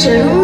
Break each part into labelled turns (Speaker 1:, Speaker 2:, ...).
Speaker 1: treasure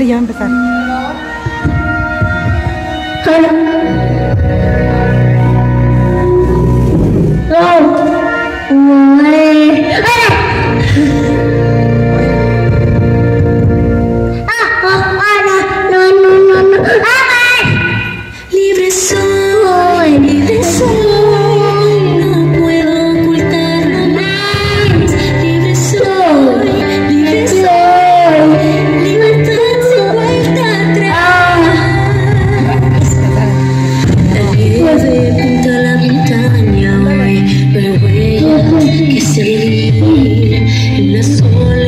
Speaker 2: चलिए हम बता
Speaker 3: in the soul.